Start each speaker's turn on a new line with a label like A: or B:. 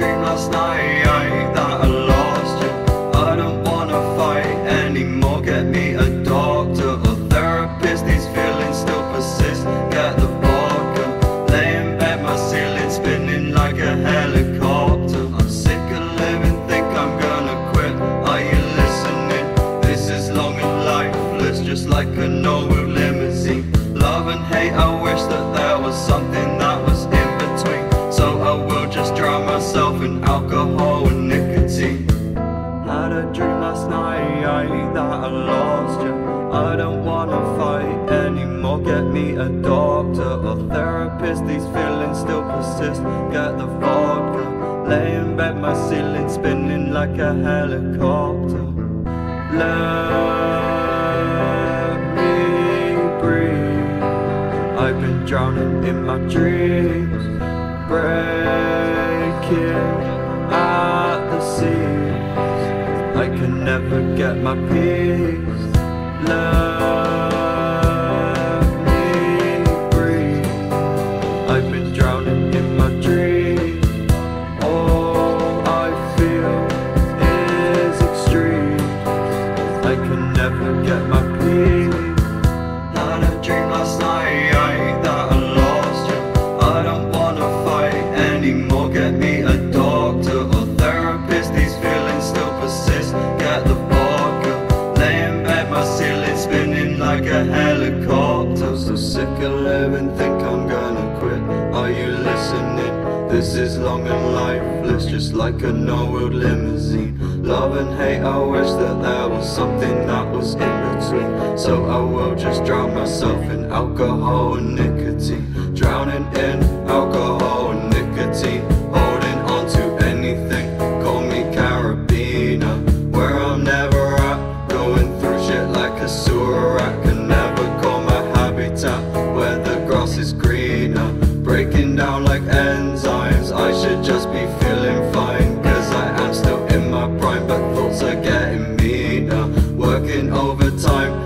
A: last night that I lost you. I don't wanna fight anymore. Get me a doctor or therapist. These feelings still persist. Get the vodka. Lay in my ceiling spinning like a helicopter. Night that I lost you. I don't wanna fight anymore. Get me a doctor or therapist. These feelings still persist. Get the vodka. Lay in my ceiling spinning like a helicopter. Let me breathe. I've been drowning in my dreams, breaking never get my peace. Let me breathe. I've been drowning in my dreams. All I feel is extreme. I can never get my peace. Had a dream last night that I lost you. I don't wanna fight anymore. Get me a like a helicopter. So sick of living, think I'm gonna quit. Are you listening? This is long and lifeless, just like a no-wheeled limousine. Love and hate, I wish that there was something that was in between. So I will just drown myself in alcohol and nicotine. Drowning in breaking down like enzymes. I should just be feeling fine Cause I am still in my prime But thoughts are getting meaner. Working overtime